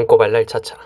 똥꼬발랄 차차